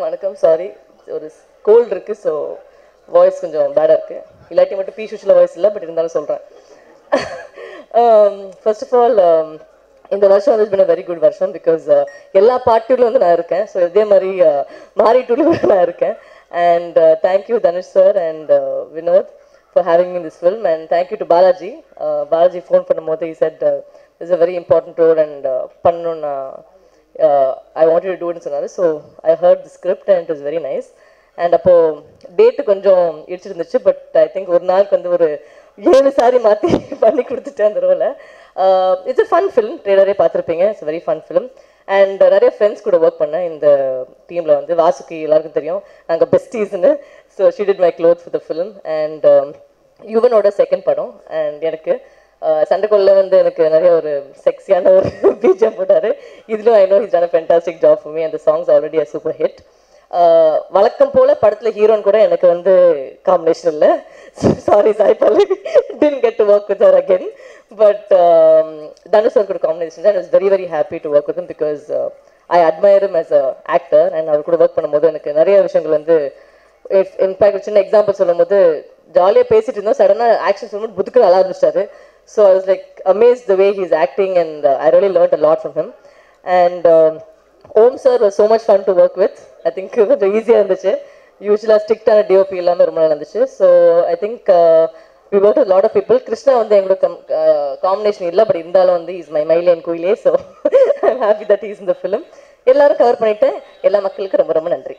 எல்லாருக்கும் வணக்கம் சாரி ஒரு கோல்டு இருக்கு ஸோ வாய்ஸ் கொஞ்சம் பேடாக இருக்கு. இல்லாட்டி மட்டும் பி சுஷில் வாய்ஸ் இல்லை பட் இருந்தாலும் சொல்கிறேன் ஃபர்ஸ்ட் ஆஃப் ஆல் இந்த வருஷம் வந்து பின் வெரி குட் வருஷம் பிகாஸ் எல்லா பாட்டுலையும் வந்து நான் இருக்கேன். ஸோ இதே மாதிரி uh, மாரி டூலையும் நான் இருக்கேன். And thank you Dhanush sir and Vinoth for having in this film and thank you to Balaji Balaji phone பண்ணும்போது he said is a very important role and பண்ணணும்னு ஐ வாண்டட் டு டூன்னு சொன்னார் so I heard the script and it is very nice and அப்போ date கொஞ்சம் இடிச்சிருந்துச்சு but I think ஒரு நாளுக்கு வந்து ஒரு ஏழு சாரி மாற்றி பண்ணி கொடுத்துட்டேன் அந்த ரோலை இட்ஸ் அ ஃபன் ஃபிலிம் ட்ரெய்லரே பார்த்துருப்பீங்க it's very fun film and நிறைய ஃப்ரெண்ட்ஸ் கூட ஒர்க் பண்ணேன் இந்த டீமில் வந்து வாசுகி எல்லாருக்கும் தெரியும் நாங்கள் பெஸ்டீஸ்னு so she did my cloth for the film and யுவனோட second படம் அண்ட் எனக்கு சண்டைக்குள்ள வந்து எனக்கு நிறைய ஒரு செக்ஸியான ஒரு பீஜம் போட்டாரு. இதுலும் I know his done fantastic job for me அந்த songs already a super hit வழக்கம் போல படத்துல ஹீரோன் கூட எனக்கு வந்து காம்பினேஷன் இல்லை. Sorry Sai Pallavi didn't get to work with our again but Dhanush sir கூட combination I was very very happy to work with because I admire him as actor and அவர் கூட work பண்ணும்போது எனக்கு நிறைய விஷயங்கள் வந்து இன்ஃபேக்ட் சின்ன example சொல்லும்போது ஜாலியாக பேசிட்டு இருந்தோம். சடனாக ஆக்ஷன் சொல்லும்போது புதுக்கு நல்லா ஆரம்பிச்சிட்டாரு so I was like amaze the way he is acting and I really learn a lot from him and Om sir was so much fun to work with I think கொஞ்சம் ஈஸியாக இருந்துச்சு யூஸ்வலாக ஸ்ட்ரிக்டான DOP இல்லாமல் ரொம்ப நல்லா இருந்துச்சு. So I think we work lot of people Krishna வந்து எங்களுக்கு காம்பினேஷன் இல்லை பட் இருந்தாலும் வந்து இஸ் மை மைலேன் கோயிலே so I'm happy that is இந்த ஃபிலிம் எல்லாரும் கவர் பண்ணிவிட்டு எல்லா மக்களுக்கும் ரொம்ப ரொம்ப நன்றி.